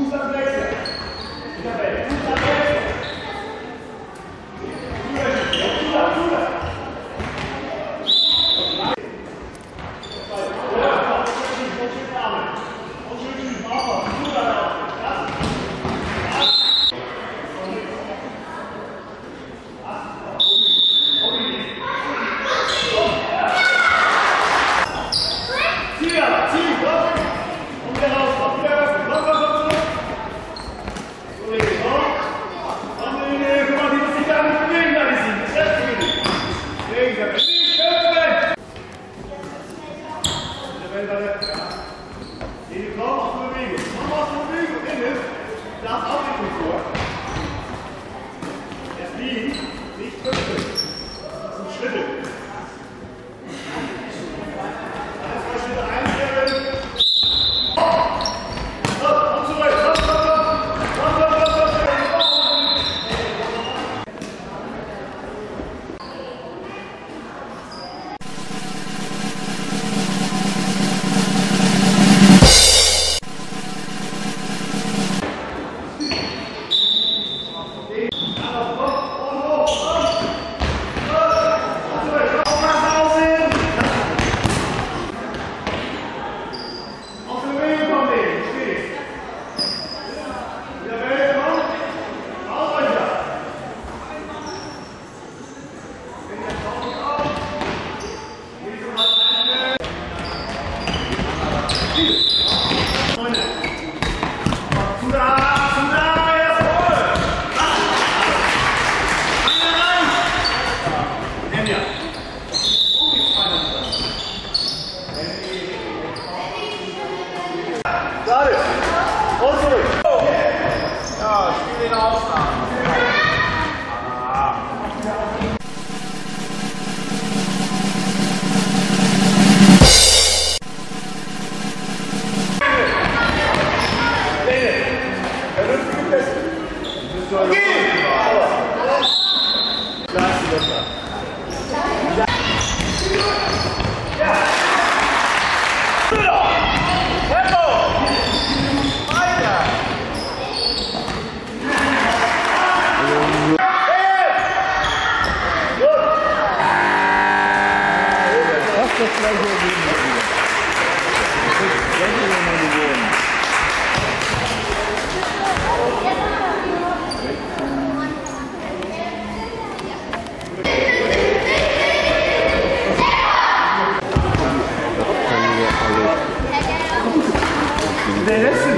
Usa a Alexa. Fica bem. Ele vamos comigo, vamos comigo, beleza. Já salve. Já! Já! Interessante.